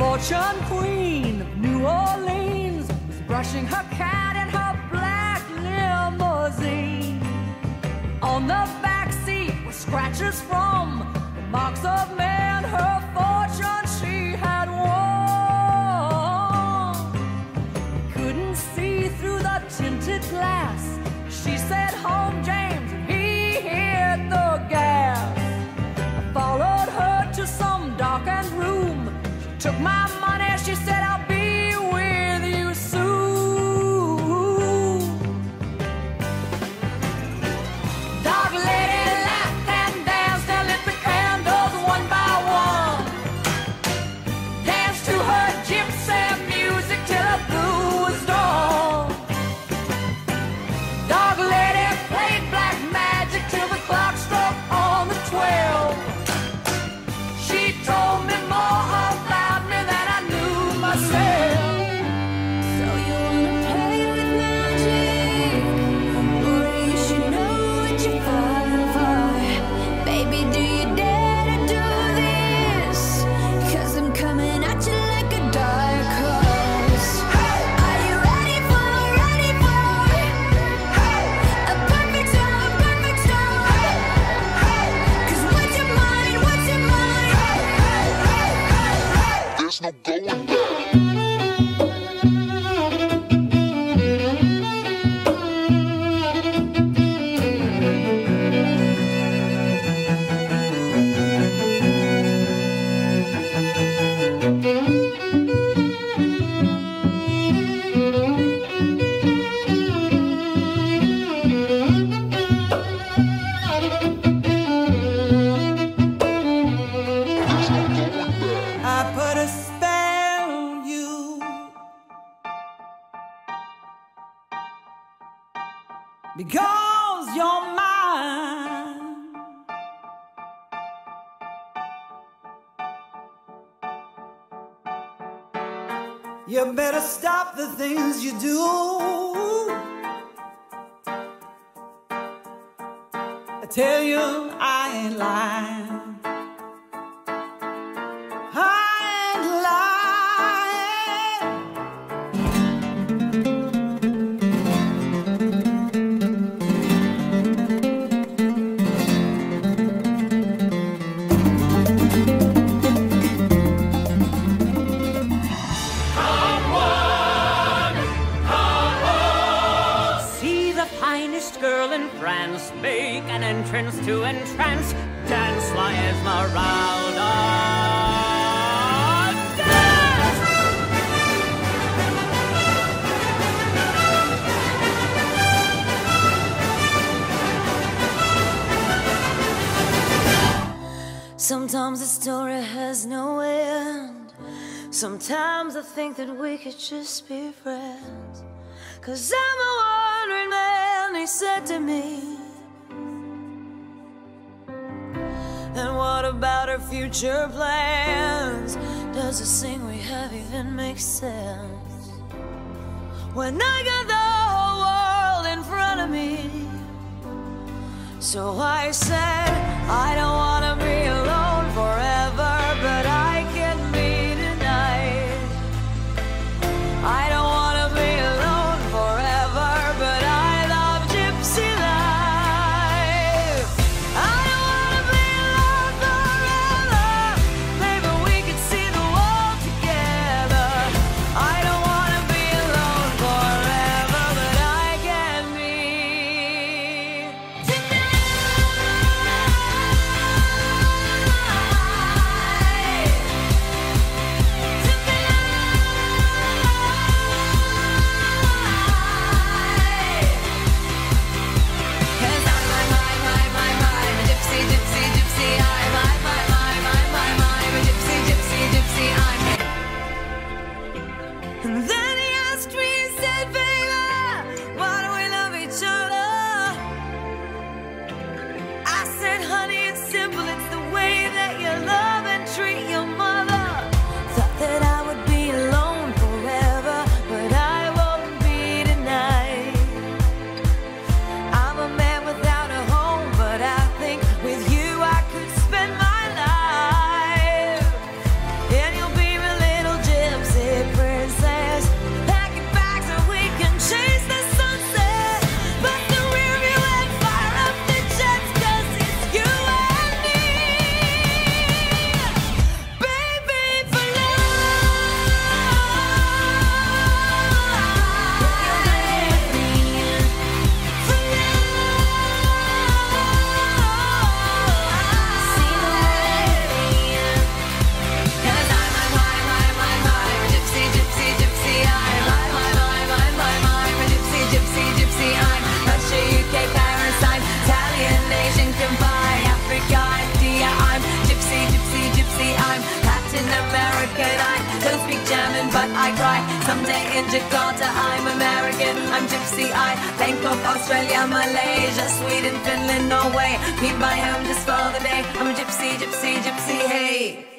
fortune queen of New Orleans was brushing her cat in her black limousine. On the back seat were scratches from the marks of men. Her fortune she had won. Couldn't see through the tinted glass. She said, "Home, James," took my There's You better stop the things you do. I tell you, I ain't lying. Girl in France make an entrance to entrance. Dance la Esmeralda. Sometimes the story has no end. Sometimes I think that we could just be friends. Cause I'm a wandering man, he said to me. And what about our future plans? Does this thing we have even make sense? When I got the whole world in front of me. So I said, I don't wanna Jakarta, I'm American, I'm Gypsy. I Bangkok, Australia, Malaysia, Sweden, Finland, Norway. Me by him just for the day. I'm a gypsy, gypsy, gypsy.